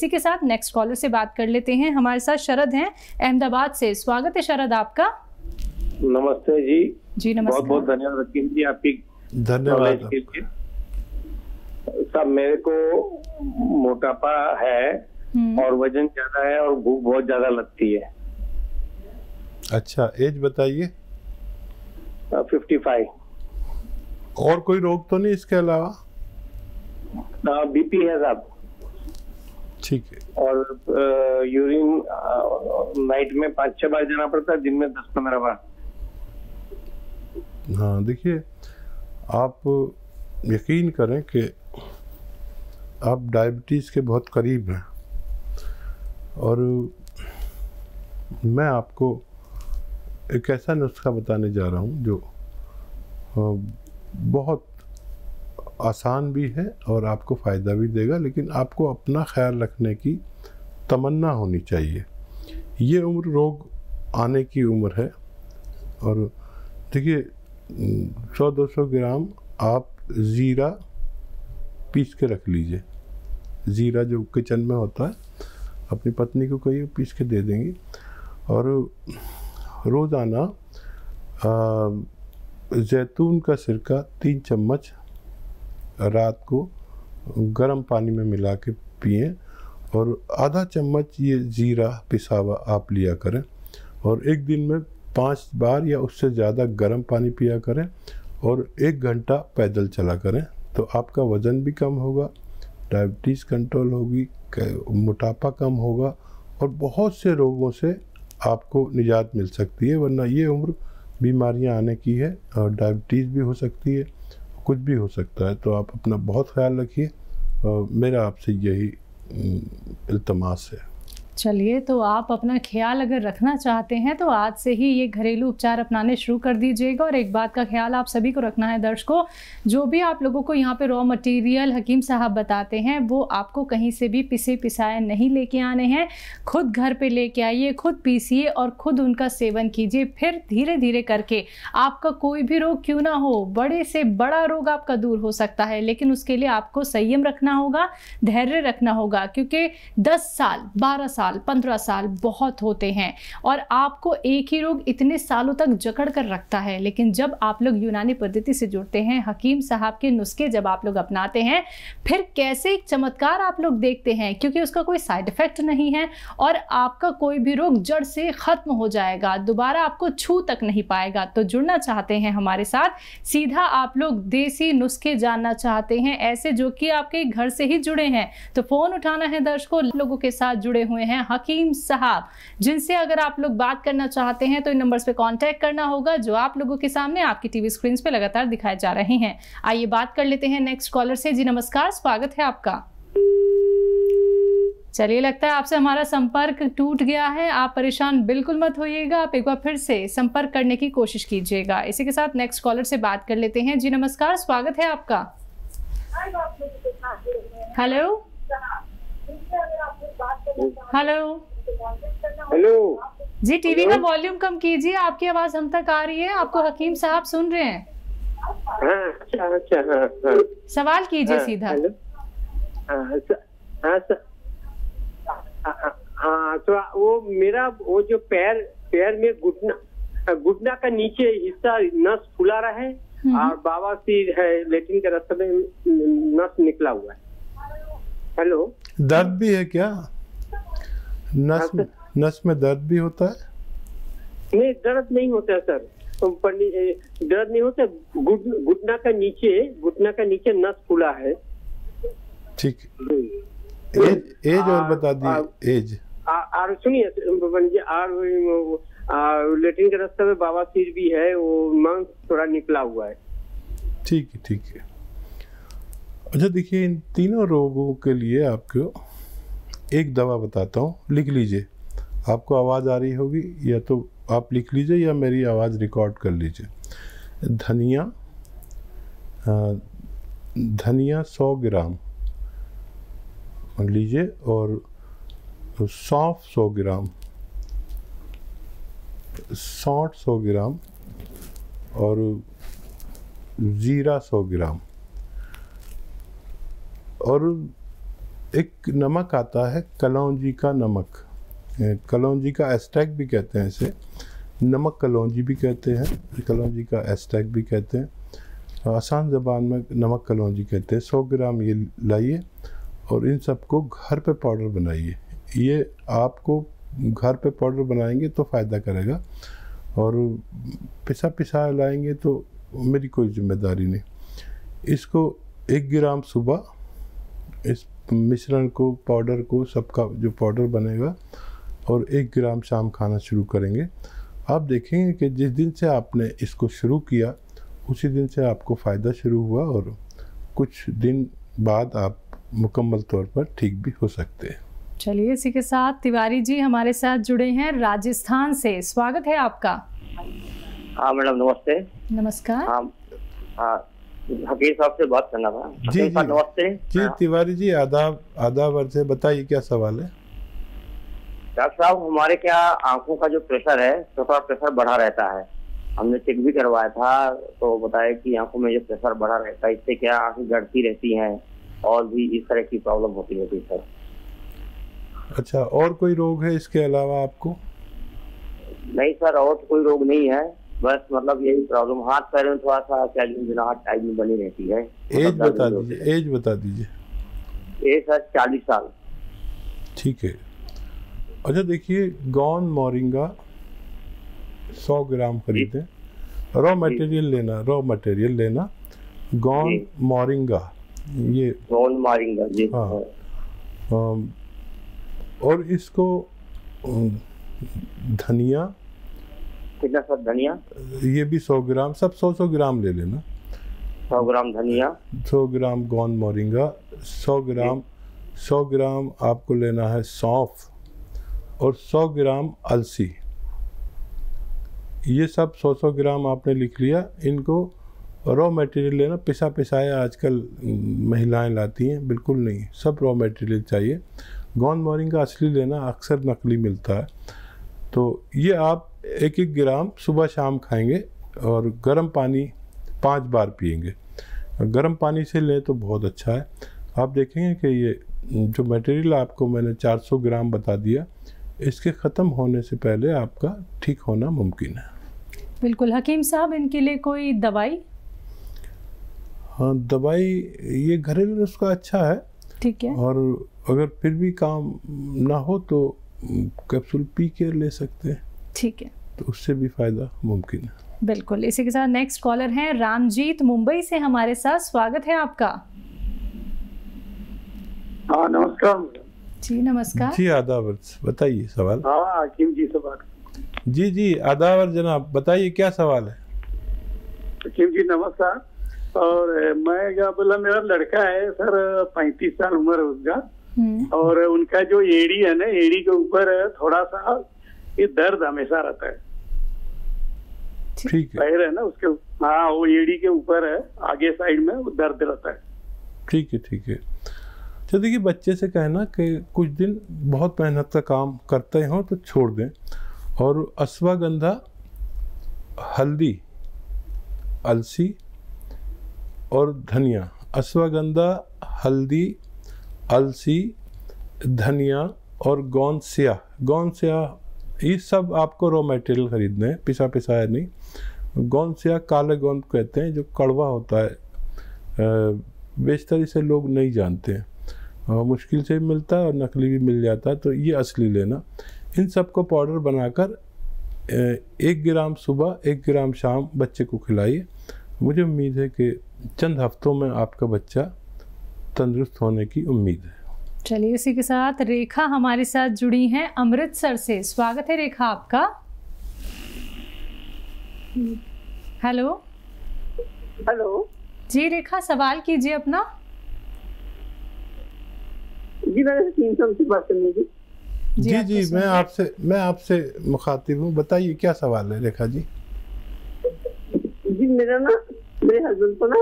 इसी के साथ नेक्स्ट कॉलर से बात कर लेते हैं। हमारे साथ शरद हैं अहमदाबाद से। स्वागत है शरद आपका। नमस्ते जी। जी नमस्ते। बहुत बहुत धन्यवाद रकीम जी आपकी धन्यवाद नॉलेज के लिए। सब मेरे को मोटापा है हम्म, और वज़न ज़्यादा है और भूख बहुत ज़्यादा लगती है। अच्छा एज बताइए। फिफ्टी फाइव और कोई रोग तो नहीं इसके अलावा? बीपी है साहब। ठीक है। और यूरिन नाइट में पाँच छह बार जाना पड़ता है दिन में दस पंद्रह बार। हाँ देखिए आप यकीन करें कि आप डायबिटीज़ के बहुत करीब हैं। और मैं आपको एक ऐसा नुस्खा बताने जा रहा हूँ जो बहुत आसान भी है और आपको फ़ायदा भी देगा, लेकिन आपको अपना ख्याल रखने की तमन्ना होनी चाहिए। ये उम्र रोग आने की उम्र है और देखिए सौ दो सौ ग्राम आप ज़ीरा पीस के रख लीजिए। ज़ीरा जो किचन में होता है, अपनी पत्नी को कहिए, पीस के दे देंगी। और रोज़ाना जैतून का सिरका तीन चम्मच रात को गर्म पानी में मिला के पिए और आधा चम्मच ये ज़ीरा पिसावा आप लिया करें और एक दिन में पाँच बार या उससे ज़्यादा गर्म पानी पिया करें और एक घंटा पैदल चला करें तो आपका वज़न भी कम होगा, डायबिटीज़ कंट्रोल होगी मोटापा कम होगा और बहुत से रोगों से आपको निजात मिल सकती है, वरना ये उम्र बीमारियाँ आने की है और डायबिटीज़ भी हो सकती है। कुछ भी हो सकता है तो आप अपना बहुत ख्याल रखिए। और मेरा आपसे यही इल्तमास है। चलिए तो आप अपना ख्याल अगर रखना चाहते हैं तो आज से ही ये घरेलू उपचार अपनाने शुरू कर दीजिएगा। और एक बात का ख्याल आप सभी को रखना है दर्शकों, जो भी आप लोगों को यहाँ पे रॉ मटेरियल हकीम साहब बताते हैं, वो आपको कहीं से भी पिसे पिसाए नहीं लेके आने हैं। खुद घर पे लेके आइए, खुद पीसिए और खुद उनका सेवन कीजिए। फिर धीरे धीरे करके आपका कोई भी रोग क्यों ना हो, बड़े से बड़ा रोग आपका दूर हो सकता है, लेकिन उसके लिए आपको संयम रखना होगा, धैर्य रखना होगा, क्योंकि 10 साल 12 साल 15 साल बहुत होते हैं और आपको एक ही रोग इतने सालों तक जकड़ कर रखता है। लेकिन जब आप लोग यूनानी पद्धति से जुड़ते हैं, हकीम साहब के नुस्खे जब आप लोग अपनाते हैं, फिर कैसे एक चमत्कार आप लोग देखते हैं? क्योंकि उसका कोई साइड इफ़ेक्ट नहीं है और आपका कोई भी रोग जड़ से खत्म हो जाएगा, दोबारा आपको छू तक नहीं पाएगा। तो जुड़ना चाहते हैं हमारे साथ। सीधा आप लोग देसी नुस्खे जानना चाहते हैं, ऐसे जो कि आपके घर से ही जुड़े हैं। तो फ़ोन उठाना है दर्शकों, लोगों के साथ जुड़े हुए हैं। हकीम साहब जिनसे अगर आप लोग बात करना चाहते हैं तो इन नंबर्स पे कांटेक्ट करना होगा जो आप लोगों के सामने आपकी टीवी स्क्रीन पे लगातार दिखाए जा रहे हैं। आइए बात कर लेते हैं नेक्स्ट कॉलर से। जी नमस्कार स्वागत है आपका। चलिए लगता है आपसे हमारा संपर्क टूट गया है। आप परेशान बिल्कुल मत होइएगा आप एक बार फिर से संपर्क करने की कोशिश कीजिएगा। इसी के साथ नेक्स्ट कॉलर से बात कर लेते हैं। जी नमस्कार स्वागत है आपका। Hello hello. हेलो। जी टीवी का वॉल्यूम कम कीजिए आपकी आवाज़ हम तक आ रही है। आपको हकीम साहब सुन रहे हैं। हाँ अच्छा अच्छा हाँ हाँ। सवाल कीजिए हाँ, सीधा। हेलो। हाँ हाँ हाँ, हाँ, हाँ तो वो मेरा वो जो पैर पैर में घुटना घुटना का नीचे हिस्सा नस फुला रहा है और बाबा सिर है लेटिन के रास्ते में नस निकला हुआ है। हेलो। दर्द भी है क्या? नस में नस में दर्द भी होता है? नहीं दर्द नहीं होता है सर तो दर्द नहीं होता घुट- घुटना का नीचे घुटना का नीचे नस खुला है। ठीक। एज एज और बता दिए एज। और सुनिए और वो, के रास्ते में बाबा सिर भी है वो मांस थोड़ा निकला हुआ है। ठीक है ठीक है। अच्छा देखिए, इन तीनों रोगों के लिए आपको एक दवा बताता हूँ, लिख लीजिए। आपको आवाज़ आ रही होगी, या तो आप लिख लीजिए, या मेरी आवाज़ रिकॉर्ड कर लीजिए। धनिया धनिया सौ ग्राम लीजिए, और सौंफ सौ ग्राम, सौंठ सौ ग्राम, और ज़ीरा सौ ग्राम। और एक नमक आता है, कलौंजी का नमक। कलौंजी का एस्टैक भी कहते हैं इसे। नमक कलौंजी भी कहते हैं, कलौंजी का एस्टैक भी कहते हैं। आसान ज़बान में नमक कलौंजी कहते हैं। सौ ग्राम ये लाइए और इन सबको घर पे पाउडर बनाइए। ये आपको घर पे पाउडर बनाएँगे तो फ़ायदा करेगा और पिसा पिसा लाएँगे तो मेरी कोई ज़िम्मेदारी नहीं। इसको एक ग्राम सुबह इस मिश्रण को पाउडर को सबका जो पाउडर बनेगा और एक ग्राम शाम खाना शुरू करेंगे। आप देखेंगे कि जिस दिन से आपने इसको शुरू किया उसी दिन से आपको फ़ायदा शुरू हुआ और कुछ दिन बाद आप मुकम्मल तौर पर ठीक भी हो सकते हैं। चलिए इसी के साथ तिवारी जी हमारे साथ जुड़े हैं राजस्थान से। स्वागत है आपका। हाँ मैडम नमस्ते। नमस्कार। हाँ हाँ हकीर साहब से बात करना था। जी, जी। नमस्ते। जी हाँ, तिवारी जी आदाब आदाब अर्ज़ बताइए क्या सवाल है? डॉक्टर साहब हमारे क्या आँखों का जो प्रेशर है तो थोड़ा प्रेशर बढ़ा रहता है। हमने चेक भी करवाया था तो बताया कि आँखों में जो प्रेशर बढ़ा रहता है इससे क्या आँखें गड़ती रहती हैं और भी इस तरह की प्रॉब्लम होती रहती है सर। अच्छा और कोई रोग है इसके अलावा आपको? नहीं सर और तो कोई रोग नहीं है। बस मतलब यही प्रॉब्लम हाथ पैर में थोड़ा सा क्या जुनाहट टाइप में बनी रहती है। एज मतलब बता दीजिए एज बता दीजिए। है। सर चालीस साल। ठीक है। अच्छा देखिए गौन मोरिंगा सौ ग्राम खरीदें। रॉ मटेरियल लेना रॉ मटेरियल लेना। गौन। मोरिंगा ये रोन मोरिंगा जी। हाँ। और इसको धनिया कितना सर धनिया? ये भी सौ ग्राम सब सौ सौ ग्राम ले लेना। सौ ग्राम धनिया। सौ ग्राम गोंद मोरिंगा सौ ग्राम सौ ग्राम आपको लेना है सौंफ और सौ ग्राम अलसी। ये सब सौ सौ ग्राम आपने लिख लिया। इनको रॉ मटेरियल लेना। पिसा पिसाया आजकल महिलाएँ लाती हैं बिल्कुल नहीं। सब रॉ मटेरियल चाहिए। गौन मोरिंगा असली लेना अक्सर नकली मिलता है। तो ये आप एक एक ग्राम सुबह शाम खाएँगे और गर्म पानी पाँच बार पिएँगे। गर्म पानी से लें तो बहुत अच्छा है। आप देखेंगे कि ये जो मटेरियल आपको मैंने 400 ग्राम बता दिया इसके ख़त्म होने से पहले आपका ठीक होना मुमकिन है। बिल्कुल। हकीम साहब इनके लिए कोई दवाई? हाँ दवाई ये घरेलू नुस्खा अच्छा है। ठीक है। और अगर फिर भी काम ना हो तो कैप्सूल पी के ले सकते हैं। ठीक है। तो उससे भी फ़ायदा मुमकिन है। बिल्कुल इसी के साथ नेक्स्ट कॉलर हैं रामजीत मुंबई से हमारे साथ स्वागत है आपका। हाँ नमस्कार। जी नमस्कार। जी आदावर बताइए सवाल। हाँ हकीम जी से बात जी जी आदावर जनाब बताइए क्या सवाल है? हकीम जी नमस्कार। और मैं क्या बोला मेरा लड़का है सर पैंतीस साल उम्र है उसका। हम्म, और उनका जो एड़ी है ना एड़ी के ऊपर थोड़ा सा ये दर्द हमेशा रहता है। ठीक। है। पैर है ना उसके हाँ वो एड़ी के ऊपर है आगे साइड में वो दर्द रहता है। ठीक है ठीक है। तो देखिए बच्चे से कहना कि कुछ दिन बहुत मेहनत का काम करते हो तो छोड़ दें। और अश्वगंधा हल्दी अलसी और धनिया। अश्वगंधा हल्दी अलसी धनिया और गोंद स्याह गोंद स्याह ये सब आपको रॉ मटेरियल खरीदने हैं पिसा पिसाया नहीं। गोंद या काले गोंद कहते हैं जो कड़वा होता है। बेशतर इसे लोग नहीं जानते हैं। अ, मुश्किल से भी मिलता है और नकली भी मिल जाता है तो ये असली लेना। इन सबको पाउडर बनाकर एक ग्राम सुबह एक ग्राम शाम बच्चे को खिलाइए। मुझे उम्मीद है कि चंद हफ्तों में आपका बच्चा तंदुरुस्त होने की उम्मीद है। चलिए इसी के साथ रेखा हमारे साथ जुड़ी हैं अमृतसर से। स्वागत है रेखा आपका। हेलो। हेलो। जी रेखा सवाल कीजिए अपना। जी मैंने तीन सौ की बात करनी थी जी। आपको जी मैं आपसे मैं आपसे मुखातिब हूँ। बताइए क्या सवाल है रेखा जी? जी मेरा ना मेरे हस्बैंड को ना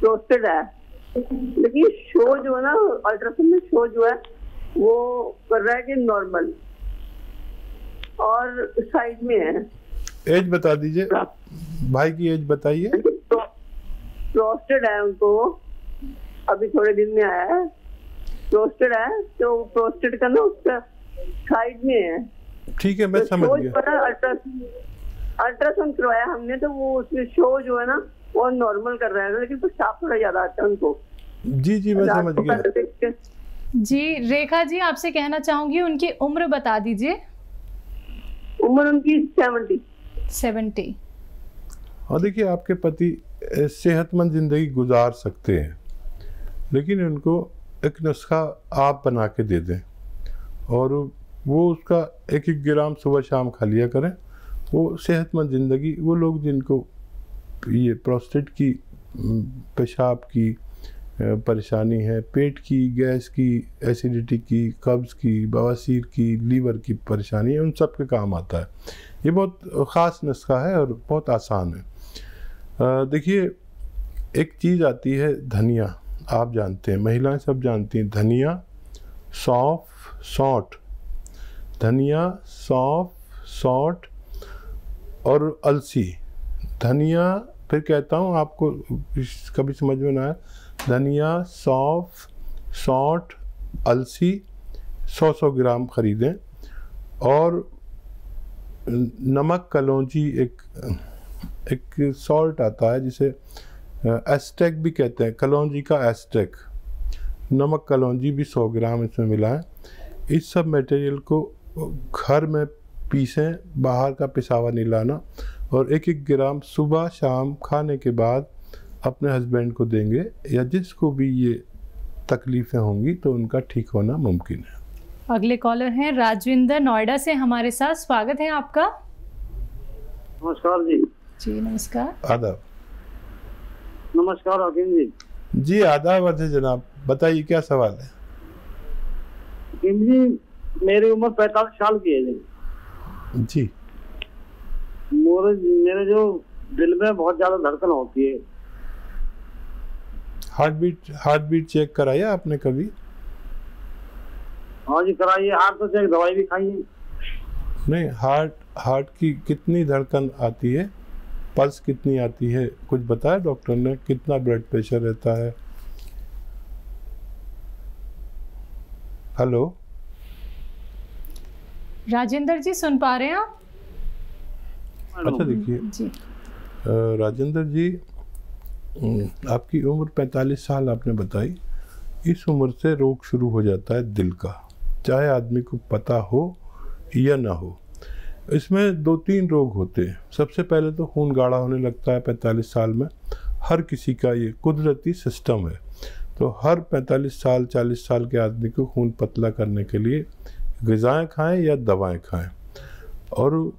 प्रोस्टेट है। लेकिन शो जो है ना अल्ट्रासाउंड में शो जो है वो कर रहा है कि नॉर्मल और साइड में है। एज बता दीजिए। भाई की एज बताइए। प्रोस्टेट है उनको। अभी थोड़े दिन में आया है। प्रोस्टेट है तो प्रोस्टेट का ना उसका साइड में है। ठीक है मैं तो समझ गया। जो है ना अल्ट्रा अल्ट्रासाउंड करवाया हमने तो वो उसमें शो जो है ना वो नॉर्मल कर रहा है लेकिन पेशाब थोड़ा ज़्यादा आता है उनको। जी जी मैं समझ गया। जी रेखा जी आपसे कहना चाहूँगी उनकी उम्र बता दीजिए। उम्र उनकी सेवेंटी सेवेंटी। और देखिए आपके पति सेहतमंद ज़िंदगी गुजार सकते हैं लेकिन उनको एक नुस्खा आप बना के दे दें और वो उसका एक एक ग्राम सुबह शाम खा लिया करें वो सेहतमंद ज़िंदगी वो लोग जिनको ये प्रोस्टेट की पेशाब की परेशानी है, पेट की, गैस की एसिडिटी की कब्ज़ की, बवासीर की लीवर की परेशानी है, उन सब के काम आता है। ये बहुत ख़ास नुस्खा है और बहुत आसान है। देखिए, एक चीज़ आती है धनिया, आप जानते हैं, महिलाएँ सब जानती हैं, धनिया, सौंफ, सौंठ। धनिया, सौंफ, सौंठ और अलसी। धनिया, फिर कहता हूँ आपको कभी समझ में ना आए धनिया, सौंफ, सौंठ, अलसी, सौ सौ ग्राम खरीदें। और नमक कलौंजी एक एक सॉल्ट आता है जिसे एस्टेक भी कहते हैं। कलौजी का एस्टेक नमक कलौजी भी 100 ग्राम इसमें मिलाएँ इस सब मटेरियल को घर में पीसें, बाहर का पिसावा नहीं लाना। और एक एक ग्राम सुबह शाम खाने के बाद अपने हस्बैंड को देंगे या जिसको भी ये तकलीफ़ें होंगी तो उनका ठीक होना मुमकिन है। अगले कॉलर हैं राजविंदर नोएडा से हमारे साथ। स्वागत है आपका। नमस्कार जी। जी नमस्कार। आदाब। नमस्कार हकीम जी। जी आदाब अर्ज़ जनाब। बताइए क्या सवाल है? हकीम जी मेरी उम्र पैंतालीस साल की है जी। जी। मेरे मेरे जो दिल में बहुत ज़्यादा धड़कन होती है। Heart beat heart beat check कराया आपने कभी? हाँ जी कराइए हार्ट तो चेक दवाई भी खाइए नहीं हार्ट हार्ट की कितनी धड़कन आती है? पल्स कितनी आती है? कुछ बताया डॉक्टर ने? कितना ब्लड प्रेशर रहता है? हेलो राजेंद्र जी सुन पा रहे हैं आप? अच्छा देखिए। राजेंद्र जी आपकी उम्र 45 साल आपने बताई। इस उम्र से रोग शुरू हो जाता है दिल का चाहे आदमी को पता हो या ना हो। इसमें दो तीन रोग होते हैं। सबसे पहले तो खून गाढ़ा होने लगता है 45 साल में। हर किसी का ये कुदरती सिस्टम है। तो हर 45 साल 40 साल के आदमी को खून पतला करने के लिए गज़ाएँ खाएँ या दवाएँ खाएँ। और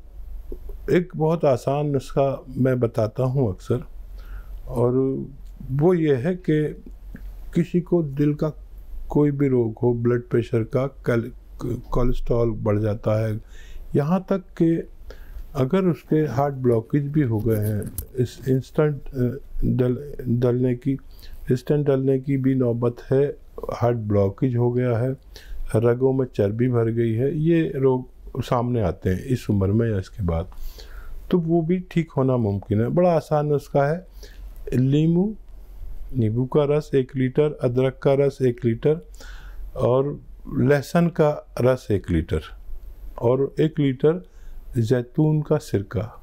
एक बहुत आसान नुस्खा मैं बताता हूँ अक्सर, और वो ये है कि किसी को दिल का कोई भी रोग हो, ब्लड प्रेशर का कोलेस्ट्रॉल बढ़ जाता है। यहाँ तक कि अगर उसके हार्ट ब्लॉकेज भी हो गए हैं, इस इंस्टेंट डल, डलने की, इंस्टेंट डलने की भी नौबत है, हार्ट ब्लॉकेज हो गया है, रगों में चर्बी भर गई है, ये रोग सामने आते हैं इस उम्र में या इसके बाद तो वो भी ठीक होना मुमकिन है। बड़ा आसान नुस्खा है। नींबू नींबू का रस एक लीटर, अदरक का रस एक लीटर और लहसुन का रस एक लीटर और एक लीटर जैतून का सिरका।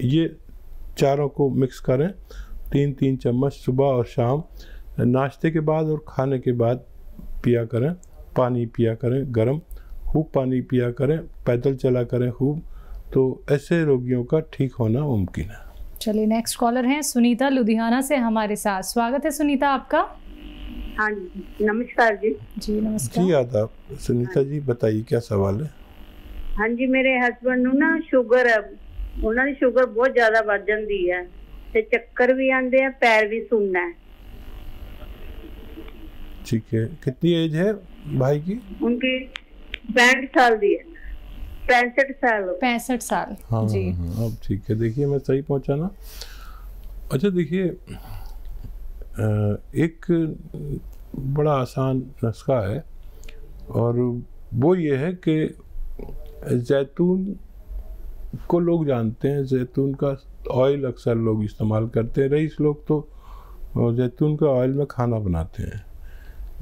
ये चारों को मिक्स करें। तीन तीन चम्मच सुबह और शाम। नाश्ते के बाद और खाने के बाद पिया करें। पानी पिया करें गर्म। खूब पानी पिया करें पैदल चला करें खूब तो ऐसे रोगियों का ठीक होना मुमकिन है चलिए नेक्स्ट कॉलर हैं सुनीता लुधियाना से हमारे साथ स्वागत है सुनीता आपका हाँ जी नमस्कार जी जी नमस्कार जी आदाब सुनीता जी बताइए क्या सवाल है हाँ जी ਮੇਰੇ ਹਸਬੰਡ ਨੂੰ ਨਾ ਸ਼ੂਗਰ ਹੈ ਉਹਨਾਂ ਦੀ ਸ਼ੂਗਰ ਬਹੁਤ ਜ਼ਿਆਦਾ ਵੱਧ ਜਾਂਦੀ ਹੈ ਤੇ ਚੱਕਰ ਵੀ ਆਉਂਦੇ ਆ ਪੈਰ ਵੀ ਸੁੰਨਾ ਹੈ ठीक है कितनी एज है भाई की उनकी पैंठ साल दी है। पैंसठ साल पैंसठ साल। हाँ जी। हाँ, अब ठीक है। देखिए मैं सही पहुँचा ना? अच्छा देखिए एक बड़ा आसान नुस्खा है और वो ये है कि जैतून को लोग जानते हैं। जैतून का ऑयल अक्सर लोग इस्तेमाल करते हैं। रईस लोग तो जैतून का ऑयल में खाना बनाते हैं।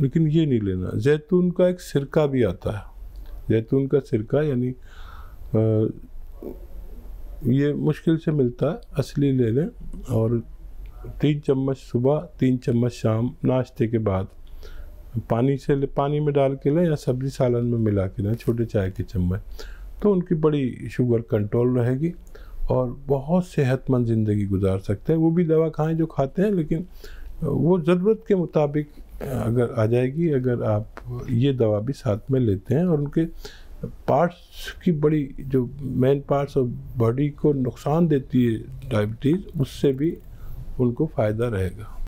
लेकिन ये नहीं लेना। जैतून का एक सिरका भी आता है। जैतून का सिरका, यानी ये मुश्किल से मिलता है, असली ले लें, और तीन चम्मच सुबह, तीन चम्मच शाम, नाश्ते के बाद। पानी से ले, पानी में डाल के लें या सब्ज़ी सालन में मिला के लें, छोटे चाय के चम्मच तो उनकी बड़ी शुगर कंट्रोल रहेगी, और बहुत सेहतमंद ज़िंदगी गुजार सकते हैं। वो भी दवा खाएँ जो खाते हैं, लेकिन वो ज़रूरत के मुताबिक अगर आ जाएगी, अगर आप ये दवा भी साथ में लेते हैं और उनके पार्ट्स की बड़ी, जो मेन पार्ट्स ऑफ़ बॉडी को नुकसान देती है डायबिटीज़ उससे भी उनको फ़ायदा रहेगा।